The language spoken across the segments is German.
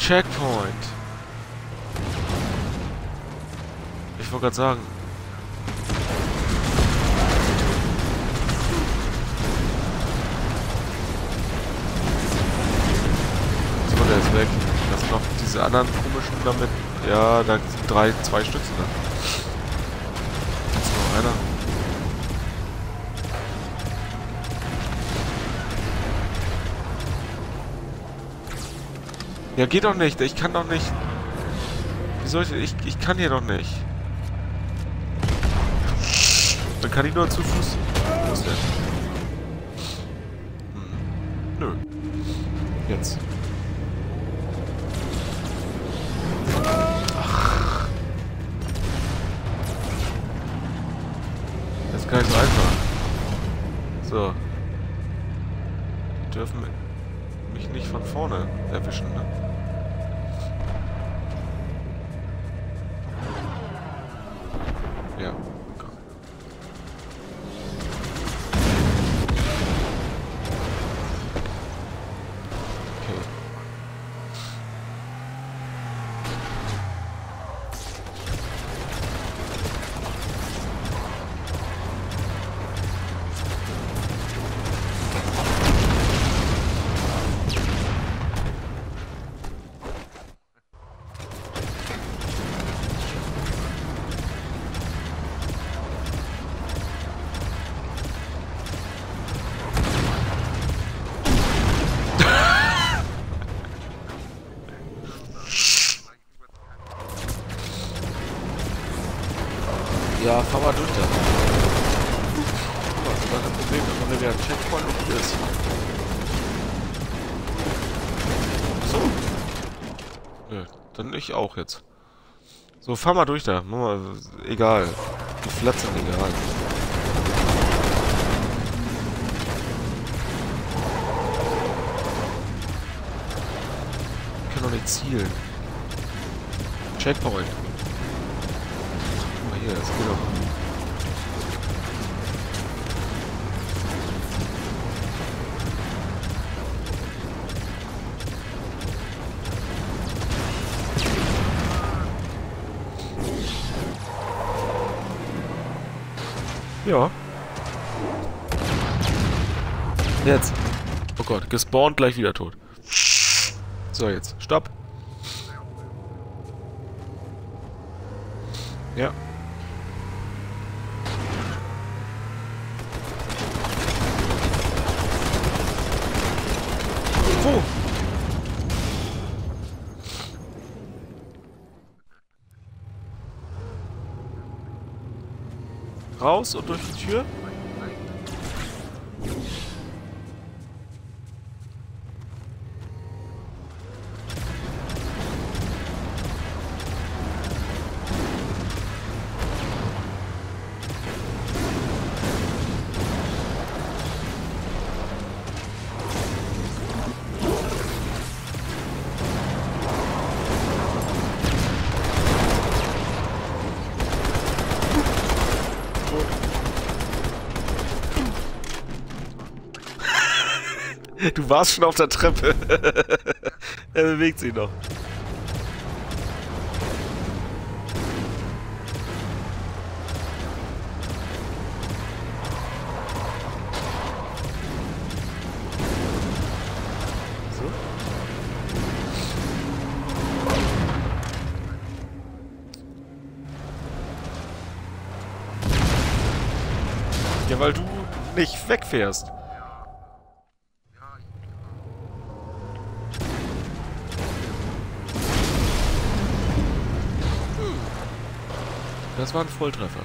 Checkpoint. Ich wollte gerade sagen. So, der ist weg. Das sind noch diese anderen komischen damit. Ja, da sind drei, zwei Stützen da. Jetzt noch einer. Ja, geht doch nicht. Ich kann doch nicht. Wie soll ich... Ich, ich kann hier doch nicht. Dann kann ich nur zu Fuß. Ist der? Hm. Nö. Jetzt. Ach. Das ist gar nicht so einfach. So. Die dürfen mich nicht von vorne erwischen, ne? Ja. Ja, fahr mal durch da. Das ist ein Problem, wenn man wieder ein Checkpoint und gut ist. So. Nö, dann ich auch jetzt. So, fahr mal durch da. Egal. Die Flats sind egal. Ich kann doch nicht zielen. Checkpoint. Hier, das geht doch. Ja. Jetzt. Oh Gott, gespawnt, gleich wieder tot. So, jetzt. Stopp. Ja. Wo? Raus und durch die Tür? Du warst schon auf der Treppe. er bewegt sich noch. Ja, weil du nicht wegfährst. Das war ein Volltreffer.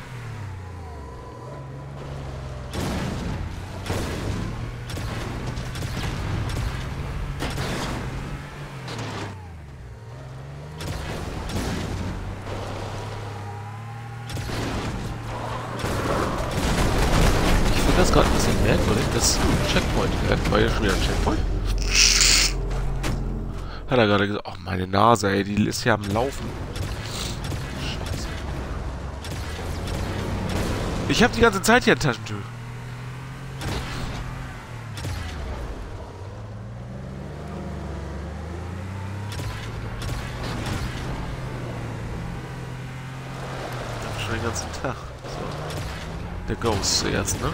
Ich finde das gerade ein bisschen merkwürdig, dass Checkpoint äh, war ja schon wieder ein Checkpoint. Hat er gerade gesagt, oh meine Nase, ey, die ist ja am Laufen. Ich habe die ganze Zeit hier ein Taschentuch. Schon den ganzen Tag. So. Der Ghost zuerst, ne?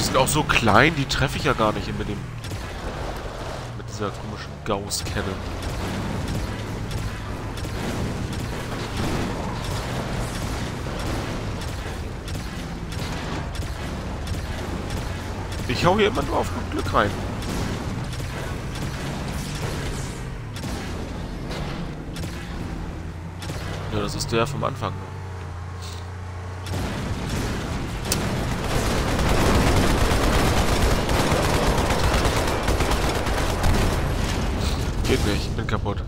Die, sind auch so klein, die treffe ich ja gar nicht mit dem... Mit dieser komischen Gauss-Cannon. Ich hau hier immer nur auf gut Glück rein. Ja, das ist der vom Anfang. Geht nicht, ich bin kaputt.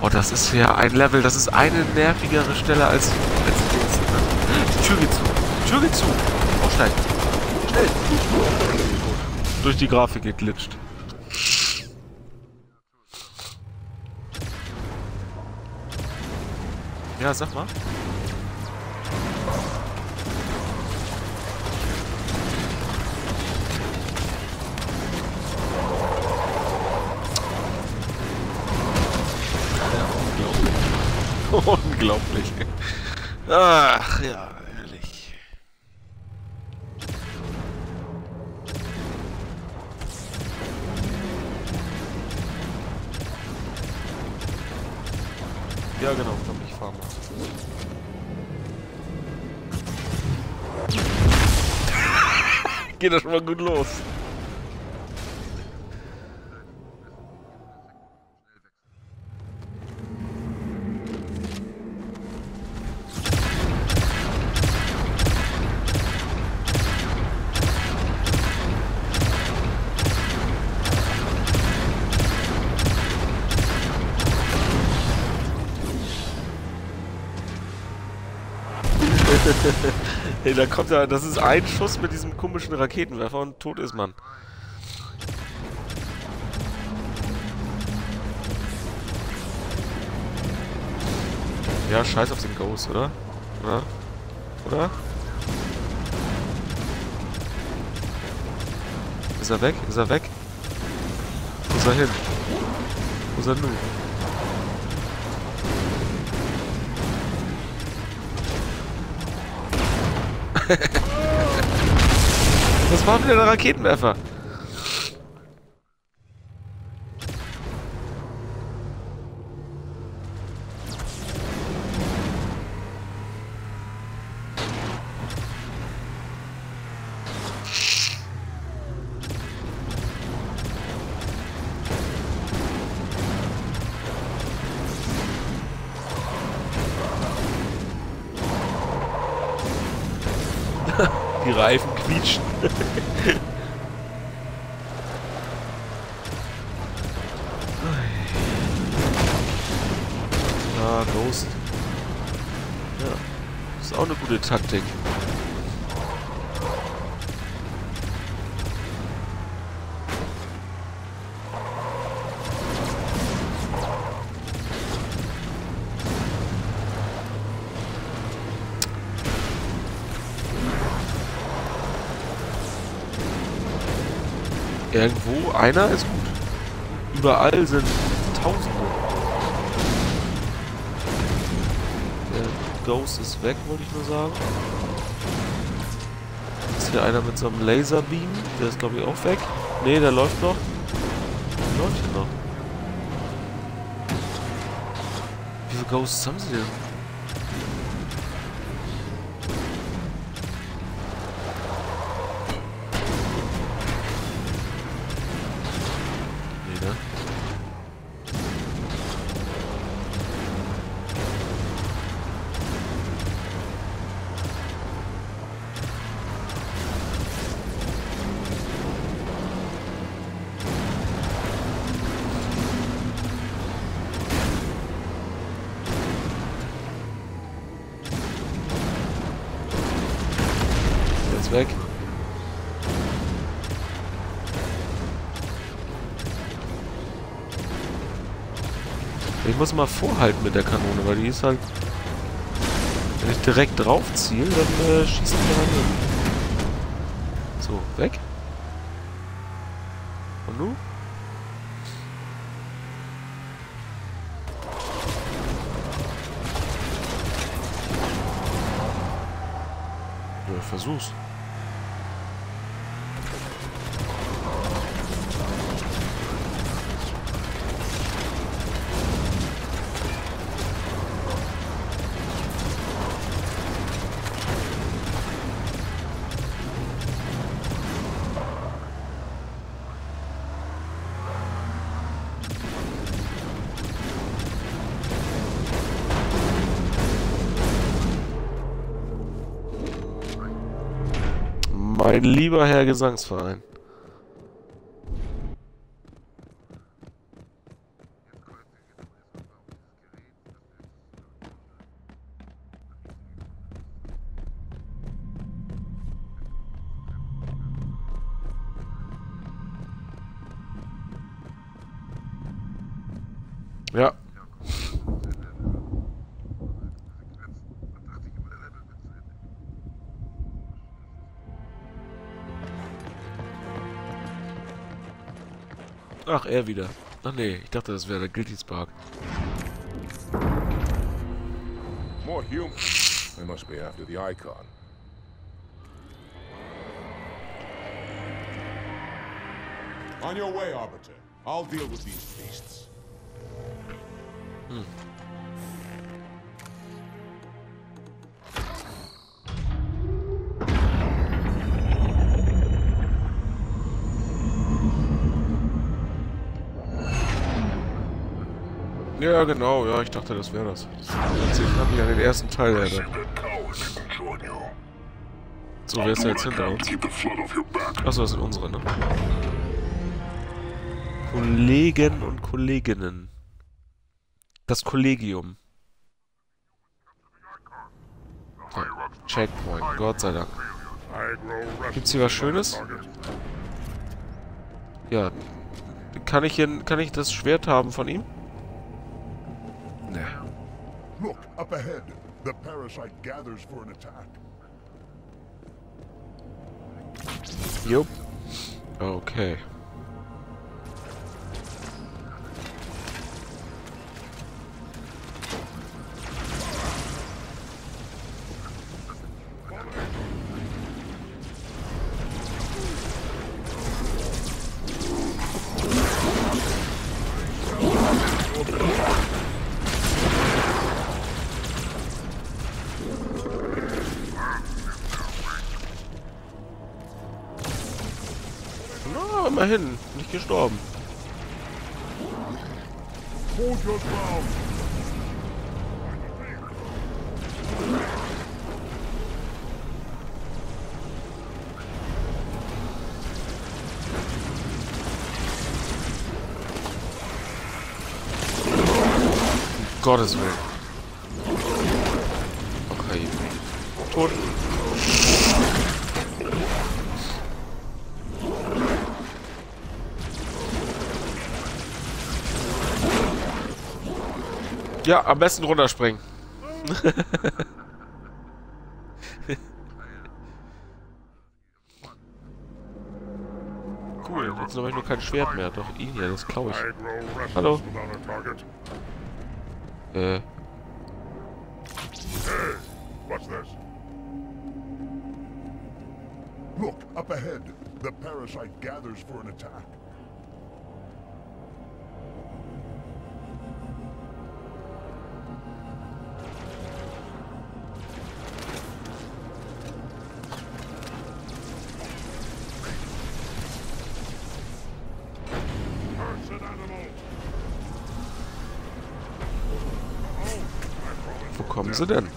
Oh, das ist ja ein Level, das ist eine nervigere Stelle als, als die nächste. Die Tür geht zu. Die Tür geht zu. Aussteigen. Schnell. Durch die Grafik geglitscht. Ja, sag mal. Unglaublich. Ach ja, ehrlich. Ja genau, komm, ich fahr mal. Geht das schon mal gut los. Hey, da kommt ja, das ist ein Schuss mit diesem komischen Raketenwerfer und tot ist man. Ja, scheiß auf den Ghost, oder? Oder? Oder? Ist er weg? Ist er weg? Wo ist er hin? Wo ist er nun? Das war wieder der Raketenwerfer. Reifen quietschen. ah, Ghost. Ja, ist auch eine gute Taktik. Irgendwo einer ist gut. Überall sind Tausende. Der Ghost ist weg, wollte ich nur sagen. Ist hier einer mit so einem Laserbeam. Der ist glaube ich auch weg. Ne, der läuft noch. Der läuft hier noch. Wie viele Ghosts haben sie denn? Weg. Ich muss mal vorhalten mit der Kanone, weil die ist halt ich direkt drauf ziele, dann äh, schießt die daneben. So, weg. Und? Ja, versuch's. Mein lieber Herr Gesangsverein. Ja. Ach, er wieder. Ach nee, ich dachte, das wäre der Guilty Spark. More human. They must be after the icon. On your way, Arbiter. I'll deal with these beasts. Ja, genau, ja, ich dachte, das wäre das. Das erinnert mich an den ersten Teil, you. So, wer ist da jetzt hinter uns? Achso, das sind unsere, ne? Kollegen und Kolleginnen. Das Kollegium. Ja, Checkpoint, Gott sei Dank. Gibt's hier was Schönes? Ja. Kann ich hier, kann ich das Schwert haben von ihm? Ne. Look, up ahead. The parasite gathers for an attack. Jupp. Okay. Immerhin. Nicht gestorben. Gottes Willen. Okay. Tot. Ja, am besten runterspringen. cool, jetzt habe ich nur kein Schwert mehr. Doch ihn hier, das klaue ich. Target. Äh, Hey, what's this? Look, up ahead. The parasite gathers for an attack. Wo kommen sie denn?